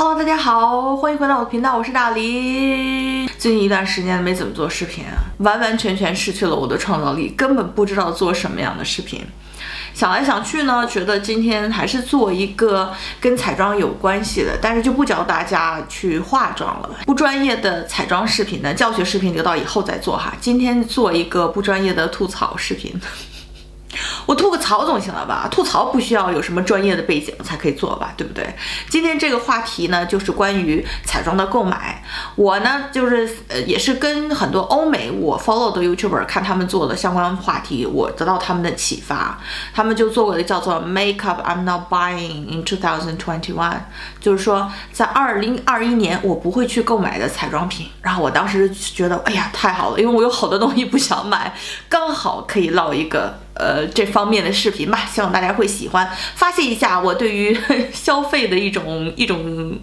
Hello，大家好，欢迎回到我的频道，我是大黎。最近一段时间没怎么做视频，完完全全失去了我的创造力，根本不知道做什么样的视频。想来想去呢，觉得今天还是做一个跟彩妆有关系的，但是就不教大家去化妆了。不专业的彩妆视频呢，教学视频留到以后再做哈。今天做一个不专业的吐槽视频。我吐个槽总行了吧？吐槽不需要有什么专业的背景才可以做吧，对不对？今天这个话题呢，就是关于彩妆的购买。我呢，就是呃，也是跟很多欧美我 follow 的 YouTuber 看他们做的相关话题，我得到他们的启发。他们就做过一个叫做 Makeup I'm Not Buying in 2021，就是说在二零二一年我不会去购买的彩妆品。然后我当时觉得，哎呀，太好了，因为我有好多东西不想买，刚好可以唠一个。呃，这方方面的视频吧，希望大家会喜欢，发泄一下我对于 消费的一种一种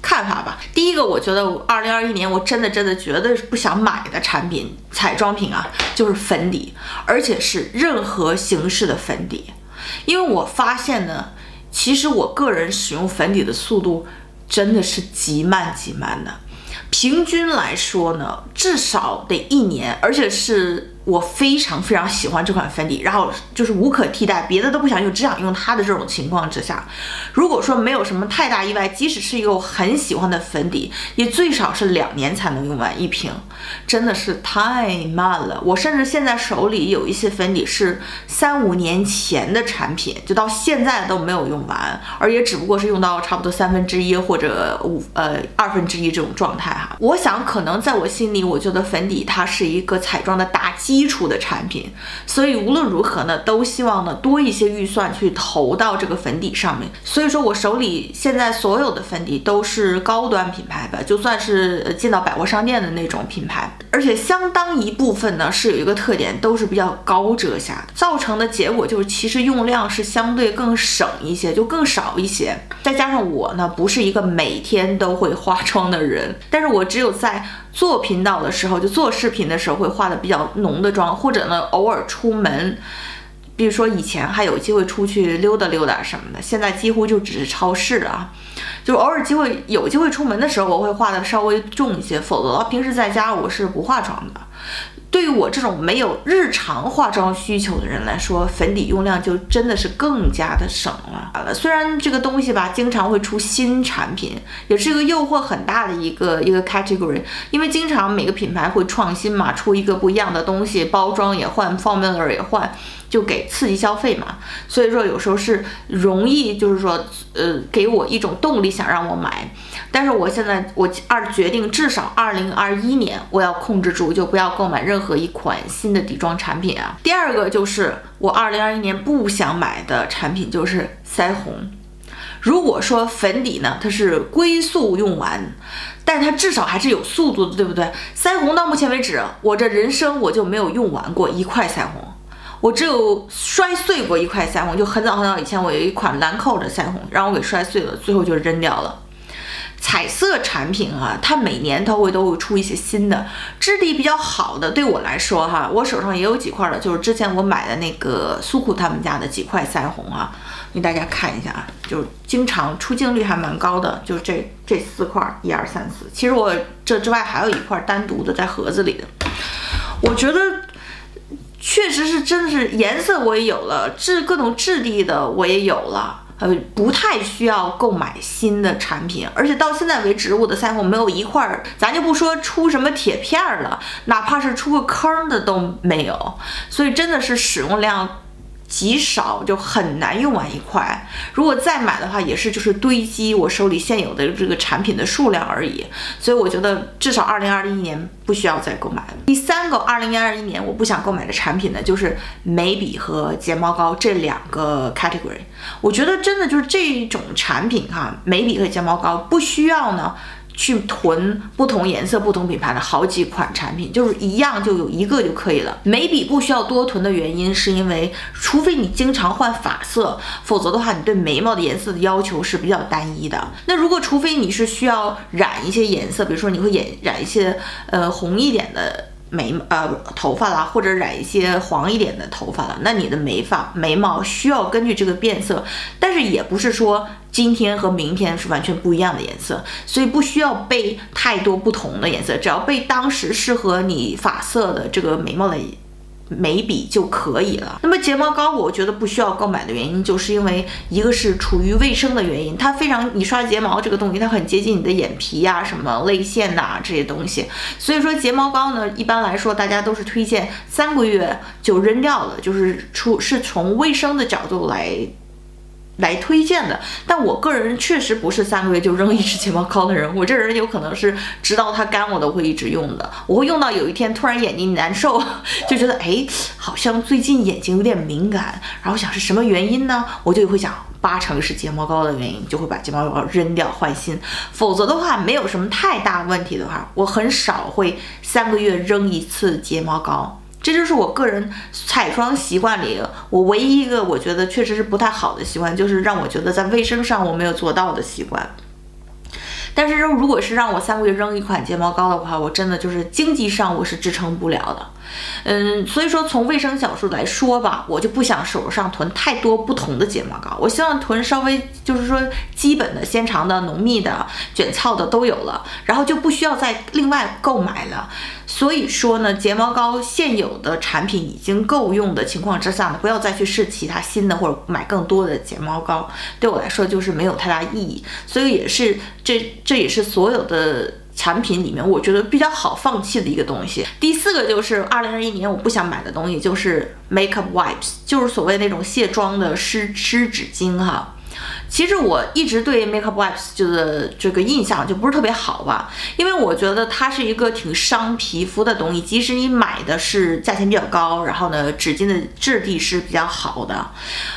看法吧。第一个，我觉得二零二一年我真的真的绝对不想买的产品，彩妆品啊，就是粉底，而且是任何形式的粉底，因为我发现呢，其实我个人使用粉底的速度真的是极慢极慢的，平均来说呢，至少得一年，而且是。我非常非常喜欢这款粉底，然后就是无可替代，别的都不想用，只想用它的这种情况之下，如果说没有什么太大意外，即使是一个我很喜欢的粉底，也最少是两年才能用完一瓶，真的是太慢了。我甚至现在手里有一些粉底是三五年前的产品，就到现在都没有用完，而也只不过是用到差不多三分之一或者五呃二分之一这种状态哈。我想可能在我心里，我觉得粉底它是一个彩妆的大忌。基础的产品，所以无论如何呢，都希望呢多一些预算去投到这个粉底上面。所以说我手里现在所有的粉底都是高端品牌吧，就算是进到百货商店的那种品牌，而且相当一部分呢是有一个特点，都是比较高遮瑕的，造成的结果就是其实用量是相对更省一些，就更少一些。再加上我呢不是一个每天都会化妆的人，但是我只有在做频道的时候，就做视频的时候会化的比较浓。的妆，或者呢，偶尔出门，比如说以前还有机会出去溜达溜达什么的，现在几乎就只是超市啊，就偶尔机会有机会出门的时候，我会化的稍微重一些，否则平时在家我是不化妆的。对于我这种没有日常化妆需求的人来说，粉底用量就真的是更加的省了。虽然这个东西吧，经常会出新产品，也是一个诱惑很大的一个一个 category，因为经常每个品牌会创新嘛，出一个不一样的东西，包装也换，formula 也换。就给刺激消费嘛，所以说有时候是容易，就是说，呃，给我一种动力想让我买。但是我现在我二决定，至少二零二一年我要控制住，就不要购买任何一款新的底妆产品啊。第二个就是我二零二一年不想买的产品就是腮红。如果说粉底呢，它是龟速用完，但它至少还是有速度的，对不对？腮红到目前为止，我这人生我就没有用完过一块腮红。我只有摔碎过一块腮红，就很早很早以前，我有一款兰蔻的腮红，让我给摔碎了，最后就扔掉了。彩色产品啊，它每年它会都会出一些新的，质地比较好的。对我来说哈，我手上也有几块的，就是之前我买的那个苏库他们家的几块腮红啊，给大家看一下啊，就是经常出镜率还蛮高的，就这这四块，一二三四。其实我这之外还有一块单独的在盒子里的，我觉得。确实是，真的是颜色我也有了，质各种质地的我也有了，呃，不太需要购买新的产品，而且到现在为止，我的腮红没有一块儿，咱就不说出什么铁片了，哪怕是出个坑的都没有，所以真的是使用量。极少就很难用完一块，如果再买的话，也是就是堆积我手里现有的这个产品的数量而已。所以我觉得至少二零二一年不需要再购买。第三个二零二一年我不想购买的产品呢，就是眉笔和睫毛膏这两个 category。我觉得真的就是这种产品哈，眉笔和睫毛膏不需要呢。去囤不同颜色、不同品牌的好几款产品，就是一样就有一个就可以了。眉笔不需要多囤的原因，是因为除非你经常换发色，否则的话，你对眉毛的颜色的要求是比较单一的。那如果除非你是需要染一些颜色，比如说你会染染一些呃红一点的。眉呃头发啦，或者染一些黄一点的头发了，那你的眉发眉毛需要根据这个变色，但是也不是说今天和明天是完全不一样的颜色，所以不需要备太多不同的颜色，只要备当时适合你发色的这个眉毛的。眉笔就可以了。那么睫毛膏，我觉得不需要购买的原因，就是因为一个是处于卫生的原因，它非常，你刷睫毛这个东西，它很接近你的眼皮呀、什么泪腺呐这些东西。所以说睫毛膏呢，一般来说大家都是推荐三个月就扔掉了，就是出是从卫生的角度来。来推荐的，但我个人确实不是三个月就扔一支睫毛膏的人。我这人有可能是直到它干我都会一直用的。我会用到有一天突然眼睛难受，就觉得哎，好像最近眼睛有点敏感，然后想是什么原因呢？我就会想八成是睫毛膏的原因，就会把睫毛膏扔掉换新。否则的话，没有什么太大问题的话，我很少会三个月扔一次睫毛膏。这就是我个人彩妆习惯里，我唯一一个我觉得确实是不太好的习惯，就是让我觉得在卫生上我没有做到的习惯。但是如果是让我三个月扔一款睫毛膏的话，我真的就是经济上我是支撑不了的。嗯，所以说从卫生角度来说吧，我就不想手上囤太多不同的睫毛膏，我希望囤稍微就是说基本的纤长的、浓密的、卷翘的都有了，然后就不需要再另外购买了。所以说呢，睫毛膏现有的产品已经够用的情况之下呢，不要再去试其他新的或者买更多的睫毛膏，对我来说就是没有太大意义。所以也是这这也是所有的。产品里面我觉得比较好放弃的一个东西。第四个就是二零二一年我不想买的东西，就是 makeup wipes，就是所谓那种卸妆的湿湿纸巾哈。其实我一直对 makeup wipes 就是这个印象就不是特别好吧，因为我觉得它是一个挺伤皮肤的东西。即使你买的是价钱比较高，然后呢纸巾的质地是比较好的，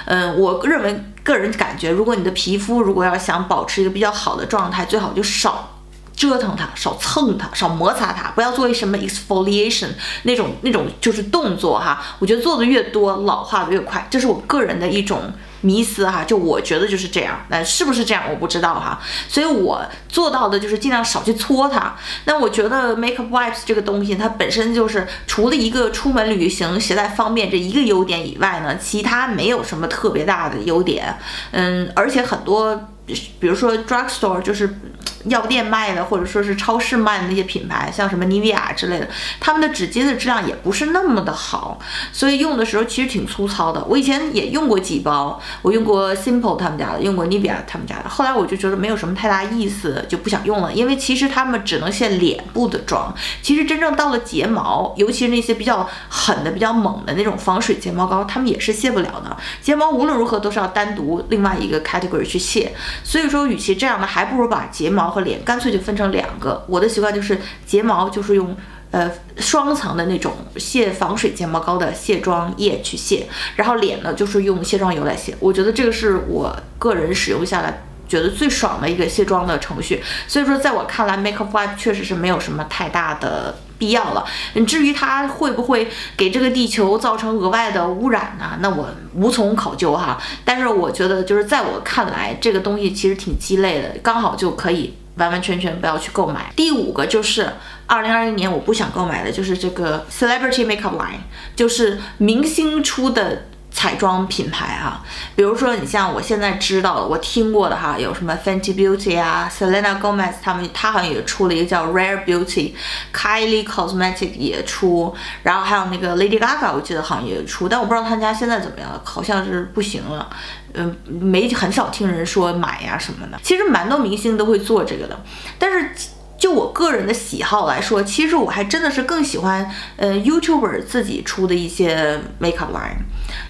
嗯，我认为个人感觉，如果你的皮肤如果要想保持一个比较好的状态，最好就少。折腾它，少蹭它，少摩擦它，不要做什么 exfoliation 那种那种就是动作哈。我觉得做的越多，老化的越快，这是我个人的一种迷思哈。就我觉得就是这样，那是不是这样我不知道哈。所以我做到的就是尽量少去搓它。那我觉得 makeup wipes 这个东西，它本身就是除了一个出门旅行携带方便这一个优点以外呢，其他没有什么特别大的优点。嗯，而且很多，比如说 drugstore 就是。药店卖的，或者说是超市卖的那些品牌，像什么妮维雅之类的，他们的纸巾的质量也不是那么的好，所以用的时候其实挺粗糙的。我以前也用过几包，我用过 Simple 他们家的，用过妮维雅他们家的，后来我就觉得没有什么太大意思，就不想用了。因为其实他们只能卸脸部的妆，其实真正到了睫毛，尤其是那些比较狠的、比较猛的那种防水睫毛膏，他们也是卸不了的。睫毛无论如何都是要单独另外一个 category 去卸，所以说与其这样呢，还不如把睫毛。和脸干脆就分成两个，我的习惯就是睫毛就是用呃双层的那种卸防水睫毛膏的卸妆液去卸，然后脸呢就是用卸妆油来卸。我觉得这个是我个人使用下来觉得最爽的一个卸妆的程序。所以说，在我看来，Makeup Wipe 确实是没有什么太大的必要了。至于它会不会给这个地球造成额外的污染呢？那我无从考究哈。但是我觉得就是在我看来，这个东西其实挺鸡肋的，刚好就可以。完完全全不要去购买。第五个就是二零二一年我不想购买的，就是这个 celebrity makeup line，就是明星出的彩妆品牌啊。比如说你像我现在知道的，我听过的哈，有什么 Fenty Beauty 啊，Selena Gomez 他们，他好像也出了一个叫 Rare Beauty，Kylie Cosmetic 也出，然后还有那个 Lady Gaga，我记得好像也出，但我不知道他们家现在怎么样，好像是不行了。嗯，没很少听人说买呀什么的。其实蛮多明星都会做这个的，但是就我个人的喜好来说，其实我还真的是更喜欢呃 YouTuber 自己出的一些 makeup line，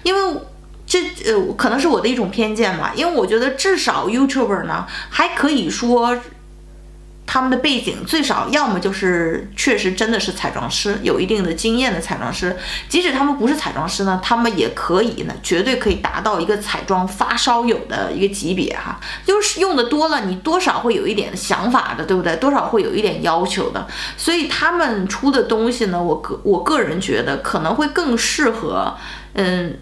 因为这呃可能是我的一种偏见吧，因为我觉得至少 YouTuber 呢还可以说。他们的背景最少要么就是确实真的是彩妆师，有一定的经验的彩妆师。即使他们不是彩妆师呢，他们也可以呢，绝对可以达到一个彩妆发烧友的一个级别哈。就是用的多了，你多少会有一点想法的，对不对？多少会有一点要求的。所以他们出的东西呢，我个我个人觉得可能会更适合，嗯，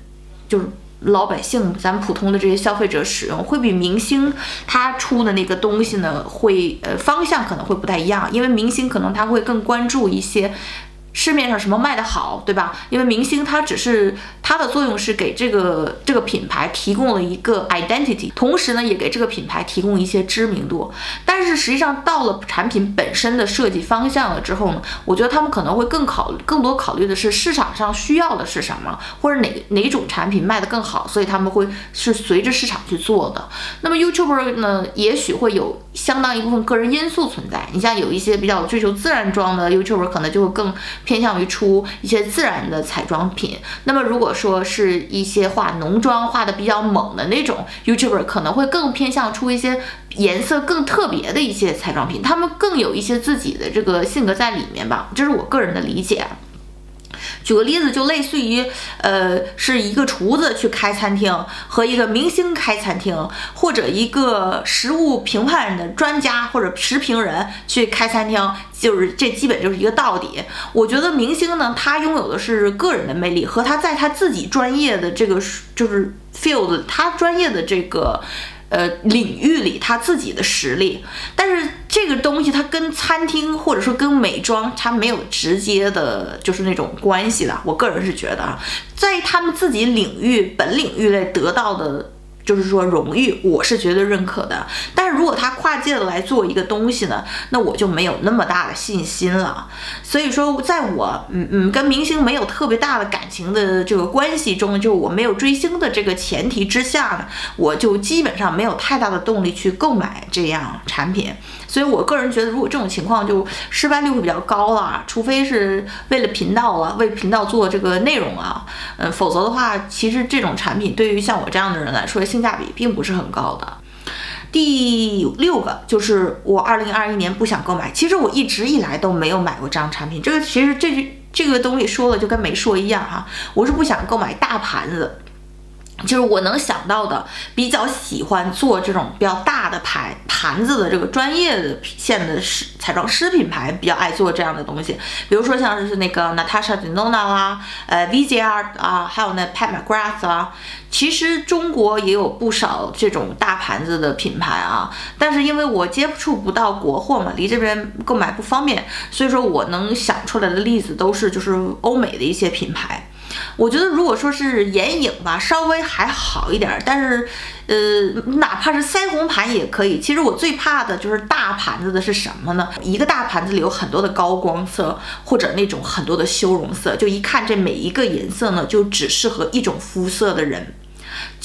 就是。老百姓，咱们普通的这些消费者使用，会比明星他出的那个东西呢，会呃方向可能会不太一样，因为明星可能他会更关注一些市面上什么卖的好，对吧？因为明星他只是它的作用是给这个这个品牌提供了一个 identity，同时呢也给这个品牌提供一些知名度。但是实际上到了产品本身的设计方向了之后呢，我觉得他们可能会更考更多考虑的是市场上需要的是什么，或者哪哪种产品卖得更好，所以他们会是随着市场去做的。那么 YouTuber 呢，也许会有相当一部分个人因素存在。你像有一些比较追求自然妆的 YouTuber，可能就会更。偏向于出一些自然的彩妆品。那么，如果说是一些化浓妆化的比较猛的那种 YouTuber，可能会更偏向出一些颜色更特别的一些彩妆品，他们更有一些自己的这个性格在里面吧。这是我个人的理解。举个例子，就类似于，呃，是一个厨子去开餐厅，和一个明星开餐厅，或者一个食物评判的专家或者食评人去开餐厅，就是这基本就是一个道理。我觉得明星呢，他拥有的是个人的魅力和他在他自己专业的这个就是 field，他专业的这个。呃，领域里他自己的实力，但是这个东西它跟餐厅或者说跟美妆，它没有直接的，就是那种关系的。我个人是觉得啊，在他们自己领域本领域内得到的。就是说荣誉，我是绝对认可的。但是如果他跨界的来做一个东西呢，那我就没有那么大的信心了。所以说，在我嗯嗯跟明星没有特别大的感情的这个关系中，就是我没有追星的这个前提之下呢，我就基本上没有太大的动力去购买这样产品。所以我个人觉得，如果这种情况就失败率会比较高了，除非是为了频道啊，为频道做这个内容啊，嗯，否则的话，其实这种产品对于像我这样的人来说，性价比并不是很高的。第六个就是我二零二一年不想购买，其实我一直以来都没有买过这样产品。这个其实这句这个东西说了就跟没说一样哈，我是不想购买大盘子。就是我能想到的，比较喜欢做这种比较大的牌盘子的这个专业的线的饰彩妆师品牌，比较爱做这样的东西。比如说像是那个 Natasha Denona 啦，呃 VZR 啊，还有那 Pat McGrath 啊。其实中国也有不少这种大盘子的品牌啊，但是因为我接触不到国货嘛，离这边购买不方便，所以说我能想出来的例子都是就是欧美的一些品牌。我觉得如果说是眼影吧，稍微还好一点，但是，呃，哪怕是腮红盘也可以。其实我最怕的就是大盘子的是什么呢？一个大盘子里有很多的高光色，或者那种很多的修容色，就一看这每一个颜色呢，就只适合一种肤色的人。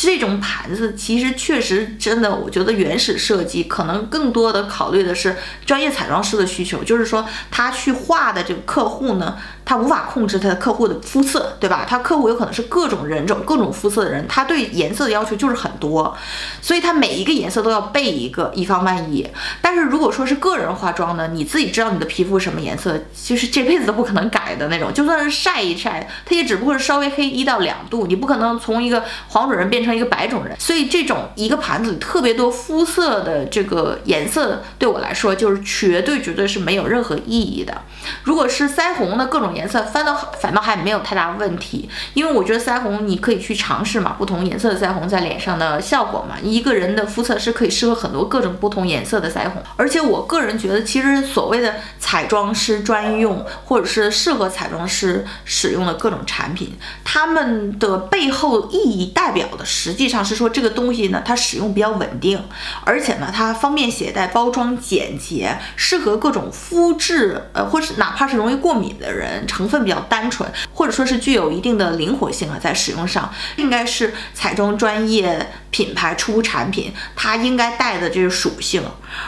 这种盘子其实确实真的，我觉得原始设计可能更多的考虑的是专业彩妆师的需求，就是说他去画的这个客户呢。他无法控制他的客户的肤色，对吧？他客户有可能是各种人种、各种肤色的人，他对颜色的要求就是很多，所以他每一个颜色都要备一个，以防万一。但是如果说是个人化妆呢，你自己知道你的皮肤什么颜色，其实这辈子都不可能改的那种，就算是晒一晒，它也只不过是稍微黑一到两度，你不可能从一个黄种人变成成一个白种人。所以这种一个盘子里特别多肤色的这个颜色，对我来说就是绝对绝对是没有任何意义的。如果是腮红的各种颜色，翻到反倒还没有太大问题，因为我觉得腮红你可以去尝试嘛，不同颜色的腮红在脸上的效果嘛，一个人的肤色是可以适合很多各种不同颜色的腮红，而且我个人觉得，其实所谓的彩妆师专用或者是适合彩妆师使用的各种产品，它们的背后意义代表的是实际上是说这个东西呢，它使用比较稳定，而且呢，它方便携带，包装简洁，适合各种肤质，呃，或是哪怕是容易过敏的人，成分比较单纯，或者说是具有一定的灵活性啊，在使用上应该是彩妆专业品牌出产品它应该带的这个属性，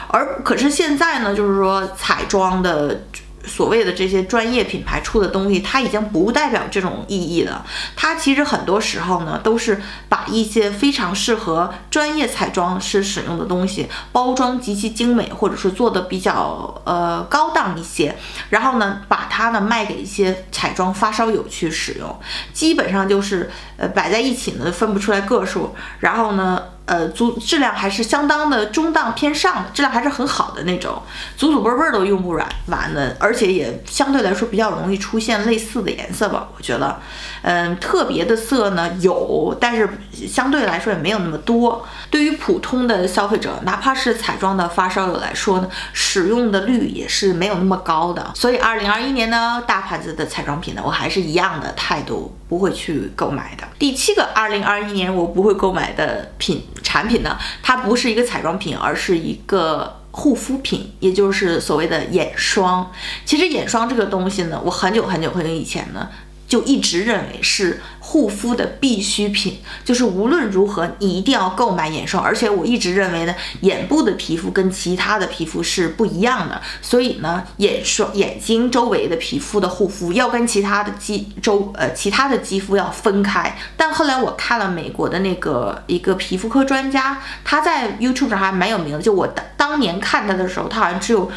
而可是现在呢，就是说彩妆的。所谓的这些专业品牌出的东西，它已经不代表这种意义了。它其实很多时候呢，都是把一些非常适合专业彩妆师使用的东西，包装极其精美，或者是做的比较呃高档一些，然后呢，把它呢卖给一些彩妆发烧友去使用。基本上就是呃摆在一起呢，分不出来个数。然后呢。呃，足质量还是相当的中档偏上的，质量还是很好的那种，祖祖辈辈都用不完完的，而且也相对来说比较容易出现类似的颜色吧，我觉得，嗯，特别的色呢有，但是相对来说也没有那么多。对于普通的消费者，哪怕是彩妆的发烧友来说呢，使用的率也是没有那么高的。所以，二零二一年呢，大牌子的彩妆品呢，我还是一样的态度，不会去购买的。第七个，二零二一年我不会购买的品。产品呢，它不是一个彩妆品，而是一个护肤品，也就是所谓的眼霜。其实眼霜这个东西呢，我很久很久很久以前呢。就一直认为是护肤的必需品，就是无论如何你一定要购买眼霜。而且我一直认为呢，眼部的皮肤跟其他的皮肤是不一样的，所以呢，眼霜眼睛周围的皮肤的护肤要跟其他的肌周呃其他的肌肤要分开。但后来我看了美国的那个一个皮肤科专家，他在 YouTube 上还蛮有名的。就我当当年看他的时候，他好像只有。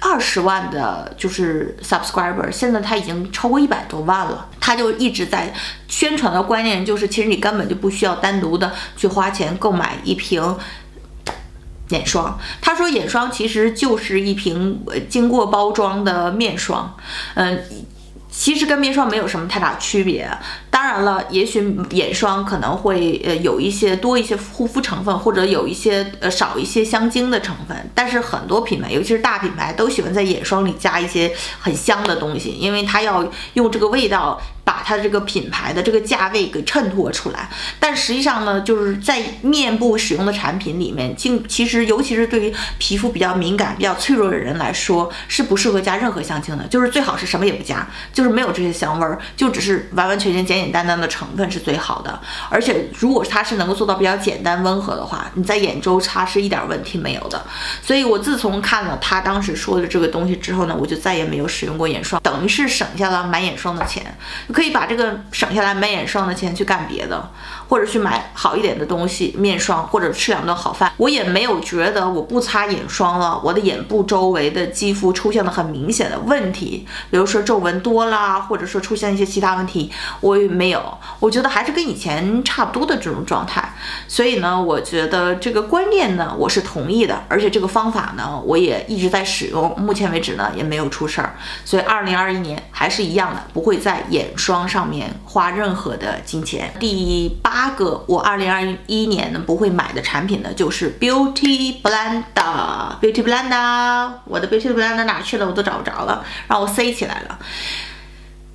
二十万的就是 subscriber，现在他已经超过一百多万了。他就一直在宣传的观念就是，其实你根本就不需要单独的去花钱购买一瓶眼霜。他说眼霜其实就是一瓶经过包装的面霜，嗯，其实跟面霜没有什么太大区别。当然了，也许眼霜可能会呃有一些多一些护肤成分，或者有一些呃少一些香精的成分。但是很多品牌，尤其是大品牌，都喜欢在眼霜里加一些很香的东西，因为它要用这个味道。把它这个品牌的这个价位给衬托出来，但实际上呢，就是在面部使用的产品里面，竟其实尤其是对于皮肤比较敏感、比较脆弱的人来说，是不适合加任何香精的。就是最好是什么也不加，就是没有这些香味儿，就只是完完全全简简单单的成分是最好的。而且如果它是能够做到比较简单温和的话，你在眼周擦是一点问题没有的。所以我自从看了他当时说的这个东西之后呢，我就再也没有使用过眼霜，等于是省下了买眼霜的钱。可以把这个省下来买眼霜的钱去干别的，或者去买好一点的东西，面霜，或者吃两顿好饭。我也没有觉得我不擦眼霜了，我的眼部周围的肌肤出现了很明显的问题，比如说皱纹多啦，或者说出现一些其他问题，我也没有。我觉得还是跟以前差不多的这种状态。所以呢，我觉得这个观念呢，我是同意的，而且这个方法呢，我也一直在使用，目前为止呢，也没有出事儿。所以二零二一年还是一样的，不会在眼霜。霜上面花任何的金钱。第八个，我二零二一年呢不会买的产品呢，就是 Beauty Blender。Beauty Blender，我的 Beauty Blender 哪去了？我都找不着了，让我塞起来了。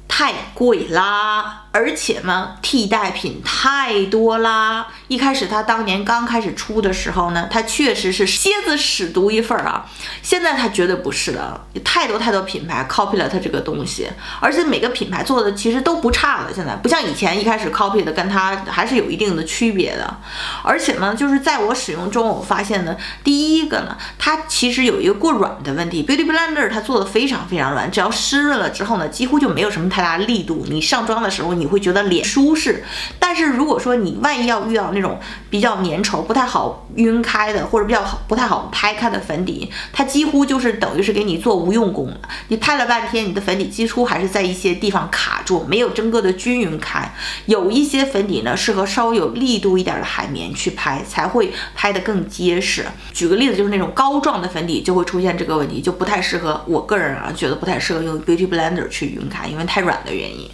太贵啦，而且呢，替代品太多啦。一开始它当年刚开始出的时候呢，它确实是蝎子屎独一份啊。现在它绝对不是的，太多太多品牌 copy 了它这个东西，而且每个品牌做的其实都不差了。现在不像以前一开始 copy 的，跟它还是有一定的区别的。而且呢，就是在我使用中，我发现呢，第一个呢，它其实有一个过软的问题。Beauty Blender 它做的非常非常软，只要湿润了之后呢，几乎就没有什么太。大力度，你上妆的时候你会觉得脸舒适，但是如果说你万一要遇到那种比较粘稠、不太好晕开的，或者比较好不太好拍开的粉底，它几乎就是等于是给你做无用功了。你拍了半天，你的粉底几乎还是在一些地方卡住，没有整个的均匀开。有一些粉底呢，适合稍微有力度一点的海绵去拍，才会拍得更结实。举个例子，就是那种膏状的粉底就会出现这个问题，就不太适合。我个人啊，觉得不太适合用 Beauty Blender 去晕开，因为太。软的原因，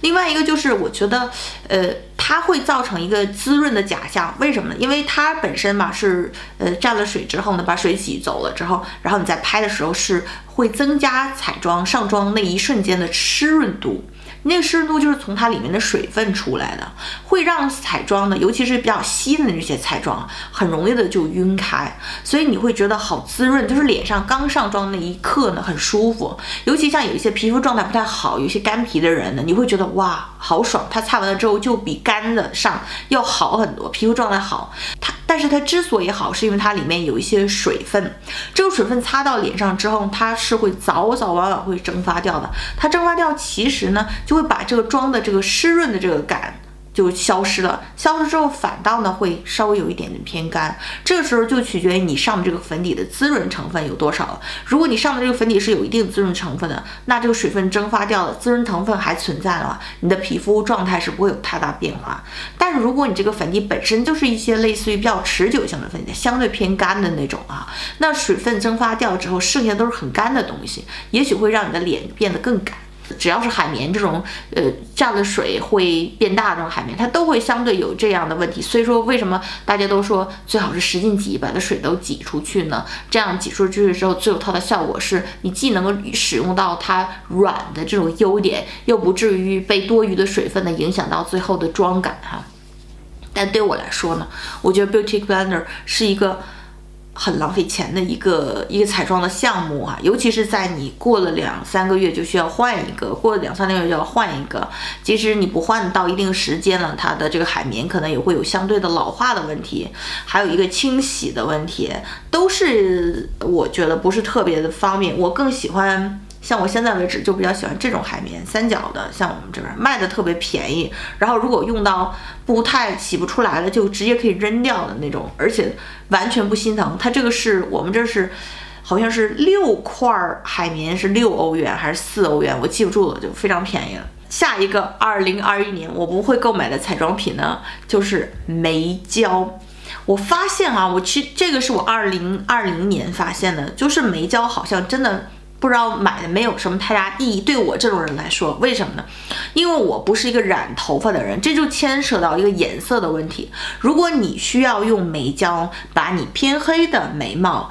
另外一个就是我觉得，呃，它会造成一个滋润的假象。为什么呢？因为它本身嘛是，呃，蘸了水之后呢，把水挤走了之后，然后你在拍的时候是会增加彩妆上妆那一瞬间的湿润度。那个湿润度就是从它里面的水分出来的，会让彩妆呢，尤其是比较稀的那些彩妆，很容易的就晕开，所以你会觉得好滋润，就是脸上刚上妆那一刻呢，很舒服。尤其像有一些皮肤状态不太好，有些干皮的人呢，你会觉得哇，好爽，它擦完了之后就比干的上要好很多，皮肤状态好。它，但是它之所以好，是因为它里面有一些水分，这个水分擦到脸上之后，它是会早早晚晚会蒸发掉的。它蒸发掉，其实呢。就会把这个妆的这个湿润的这个感。就消失了，消失之后反倒呢会稍微有一点点偏干，这个时候就取决于你上的这个粉底的滋润成分有多少了。如果你上的这个粉底是有一定滋润成分的，那这个水分蒸发掉了，滋润成分还存在的话，你的皮肤状态是不会有太大变化。但是如果你这个粉底本身就是一些类似于比较持久性的粉底，相对偏干的那种啊，那水分蒸发掉之后，剩下都是很干的东西，也许会让你的脸变得更干。只要是海绵这种，呃，蘸了水会变大这种海绵，它都会相对有这样的问题。所以说，为什么大家都说最好是使劲挤，把它水都挤出去呢？这样挤出去之后，最有它的效果是，你既能够使用到它软的这种优点，又不至于被多余的水分呢影响到最后的妆感哈。但对我来说呢，我觉得 Beauty Blender 是一个。很浪费钱的一个一个彩妆的项目啊，尤其是在你过了两三个月就需要换一个，过了两三个月就要换一个。即使你不换到一定时间了，它的这个海绵可能也会有相对的老化的问题，还有一个清洗的问题，都是我觉得不是特别的方便。我更喜欢。像我现在为止就比较喜欢这种海绵三角的，像我们这边卖的特别便宜，然后如果用到不太洗不出来了，就直接可以扔掉的那种，而且完全不心疼。它这个是我们这是好像是六块海绵是六欧元还是四欧元，我记不住了，就非常便宜了。下一个二零二一年我不会购买的彩妆品呢，就是眉胶。我发现啊，我其实这个是我二零二零年发现的，就是眉胶好像真的。不知道买的没有什么太大意义，对我这种人来说，为什么呢？因为我不是一个染头发的人，这就牵涉到一个颜色的问题。如果你需要用眉胶把你偏黑的眉毛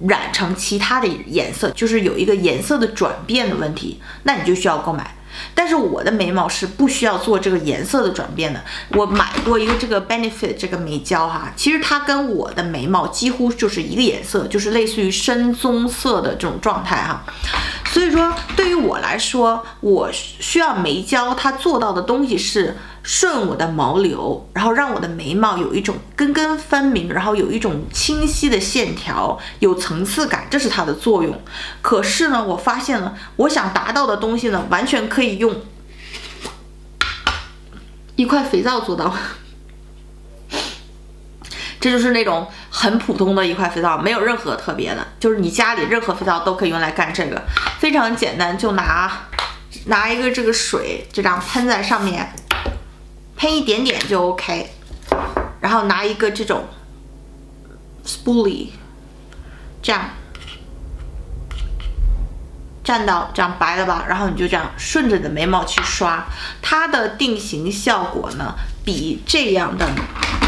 染成其他的颜色，就是有一个颜色的转变的问题，那你就需要购买。但是我的眉毛是不需要做这个颜色的转变的。我买过一个这个 Benefit 这个眉胶哈，其实它跟我的眉毛几乎就是一个颜色，就是类似于深棕色的这种状态哈。所以说对于我来说，我需要眉胶，它做到的东西是。顺我的毛流，然后让我的眉毛有一种根根分明，然后有一种清晰的线条，有层次感，这是它的作用。可是呢，我发现了，我想达到的东西呢，完全可以用一块肥皂做到。这就是那种很普通的一块肥皂，没有任何特别的，就是你家里任何肥皂都可以用来干这个，非常简单，就拿拿一个这个水，就这样喷在上面。喷一点点就 OK，然后拿一个这种 spoolie，这样蘸到这样白了吧，然后你就这样顺着你的眉毛去刷，它的定型效果呢比这样的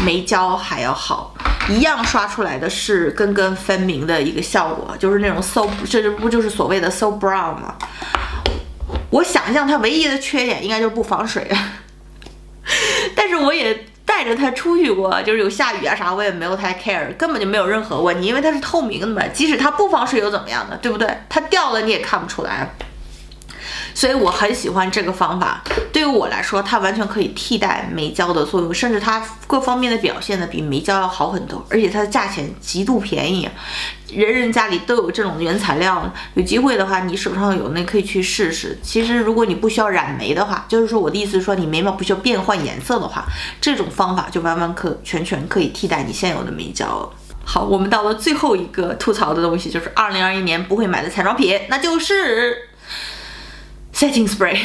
眉胶还要好，一样刷出来的是根根分明的一个效果，就是那种 so 这不就是所谓的 so brown 吗？我想象它唯一的缺点应该就是不防水。但是我也带着它出去过，就是有下雨啊啥，我也没有太 care，根本就没有任何问题，因为它是透明的嘛，即使它不防水又怎么样呢？对不对？它掉了你也看不出来。所以我很喜欢这个方法，对于我来说，它完全可以替代眉胶的作用，甚至它各方面的表现呢比眉胶要好很多，而且它的价钱极度便宜，人人家里都有这种原材料，有机会的话，你手上有那可以去试试。其实如果你不需要染眉的话，就是说我的意思是说你眉毛不需要变换颜色的话，这种方法就完完可全全可以替代你现有的眉胶。好，我们到了最后一个吐槽的东西，就是二零二一年不会买的彩妆品，那就是。Setting spray，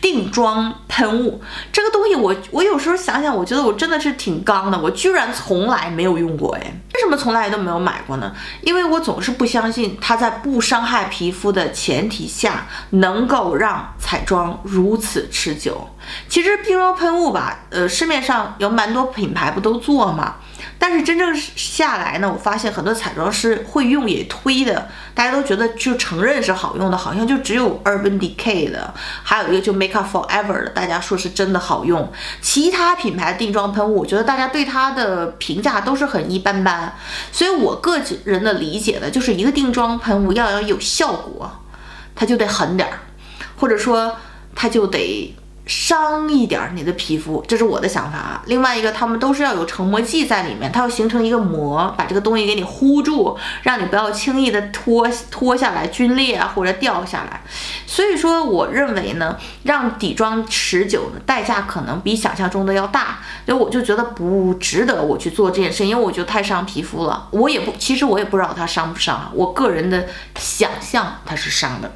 定妆喷雾，这个东西我我有时候想想，我觉得我真的是挺刚的，我居然从来没有用过哎，为什么从来都没有买过呢？因为我总是不相信它在不伤害皮肤的前提下，能够让彩妆如此持久。其实定妆喷雾吧，呃，市面上有蛮多品牌不都做吗？但是真正下来呢，我发现很多彩妆师会用也推的，大家都觉得就承认是好用的，好像就只有 Urban Decay 的，还有一个就 Make Up Forever 了，大家说是真的好用。其他品牌定妆喷雾，我觉得大家对它的评价都是很一般般。所以我个人的理解呢，就是一个定妆喷雾要要有效果，它就得狠点儿，或者说它就得伤一点你的皮肤，这是我的想法啊。另外一个，它们都是要有成膜剂在里面，它要形成一个膜，把这个东西给你糊住，让你不要轻易的脱脱下来、皲裂啊或者掉下来。所以说，我认为呢，让底妆持久的代价可能比想象中的要大，所以我就觉得不值得我去做这件事，因为我觉得太伤皮肤了。我也不，其实我也不知道它伤不伤，我个人的想象它是伤的。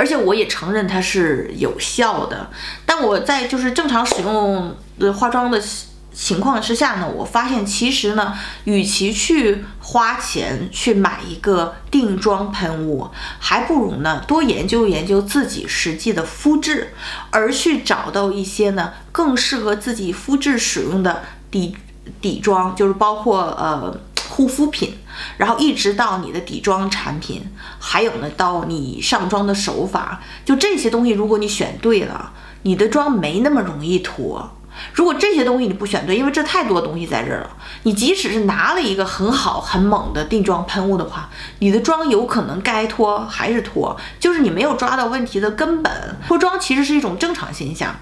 而且我也承认它是有效的，但我在就是正常使用的化妆的情况之下呢，我发现其实呢，与其去花钱去买一个定妆喷雾，还不如呢多研究研究自己实际的肤质，而去找到一些呢更适合自己肤质使用的底底妆，就是包括呃。护肤品，然后一直到你的底妆产品，还有呢，到你上妆的手法，就这些东西，如果你选对了，你的妆没那么容易脱。如果这些东西你不选对，因为这太多东西在这儿了，你即使是拿了一个很好很猛的定妆喷雾的话，你的妆有可能该脱还是脱，就是你没有抓到问题的根本。脱妆其实是一种正常现象。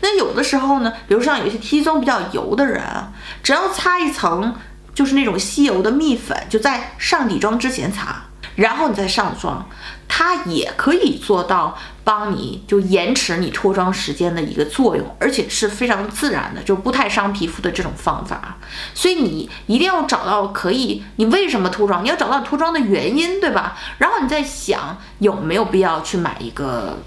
那有的时候呢，比如像有些 T 妆比较油的人，只要擦一层。就是那种吸油的蜜粉，就在上底妆之前擦，然后你再上妆，它也可以做到帮你就延迟你脱妆时间的一个作用，而且是非常自然的，就不太伤皮肤的这种方法。所以你一定要找到可以，你为什么脱妆？你要找到脱妆的原因，对吧？然后你再想有没有必要去买一个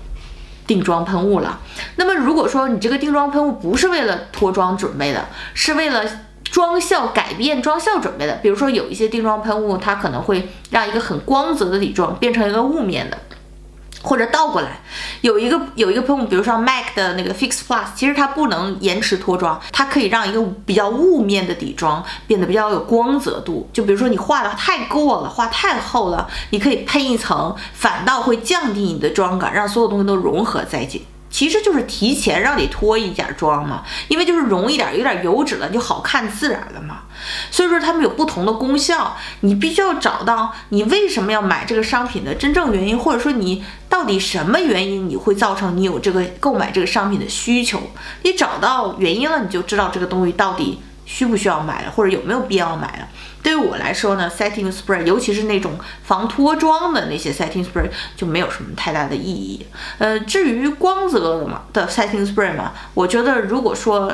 定妆喷雾了。那么如果说你这个定妆喷雾不是为了脱妆准备的，是为了。妆效改变妆效准备的，比如说有一些定妆喷雾，它可能会让一个很光泽的底妆变成一个雾面的，或者倒过来，有一个有一个喷雾，比如说 MAC 的那个 Fix Plus，其实它不能延迟脱妆，它可以让一个比较雾面的底妆变得比较有光泽度。就比如说你画的太过了，画太厚了，你可以喷一层，反倒会降低你的妆感，让所有东西都融合在一起。其实就是提前让你脱一点妆嘛，因为就是融一点，有点油脂了就好看自然了嘛。所以说它们有不同的功效，你必须要找到你为什么要买这个商品的真正原因，或者说你到底什么原因你会造成你有这个购买这个商品的需求。你找到原因了，你就知道这个东西到底需不需要买了，或者有没有必要买了。对于我来说呢，setting spray，尤其是那种防脱妆的那些 setting spray，就没有什么太大的意义。呃，至于光泽的嘛的 setting spray 嘛，我觉得如果说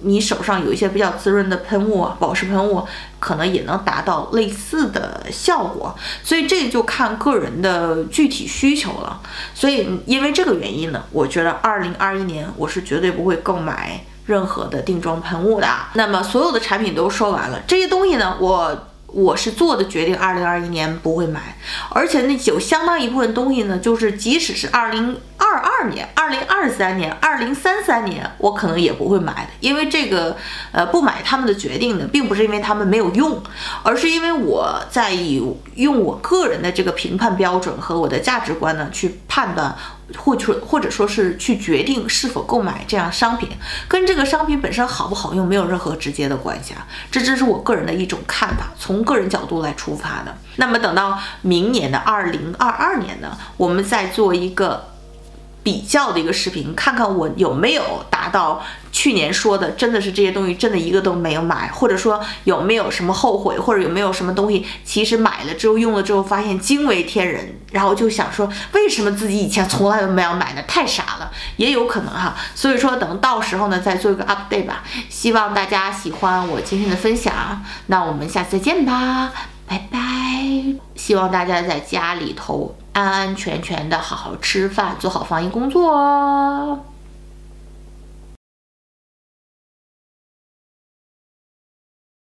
你手上有一些比较滋润的喷雾，保湿喷雾，可能也能达到类似的效果。所以这就看个人的具体需求了。所以因为这个原因呢，我觉得二零二一年我是绝对不会购买。任何的定妆喷雾的，那么所有的产品都说完了，这些东西呢，我我是做的决定，二零二一年不会买，而且那有相当一部分东西呢，就是即使是二零二二年、二零二三年、二零三三年，我可能也不会买的，因为这个呃不买他们的决定呢，并不是因为他们没有用，而是因为我在以用我个人的这个评判标准和我的价值观呢去判断。或者或者说是去决定是否购买这样商品，跟这个商品本身好不好用没有任何直接的关系啊。这只是我个人的一种看法，从个人角度来出发的。那么等到明年的二零二二年呢，我们再做一个。比较的一个视频，看看我有没有达到去年说的，真的是这些东西真的一个都没有买，或者说有没有什么后悔，或者有没有什么东西其实买了之后用了之后发现惊为天人，然后就想说为什么自己以前从来都没有买呢？太傻了，也有可能哈。所以说等到时候呢再做一个 update 吧。希望大家喜欢我今天的分享，那我们下次再见吧，拜拜。希望大家在家里头。安安全全的好好吃饭，做好防疫工作哦。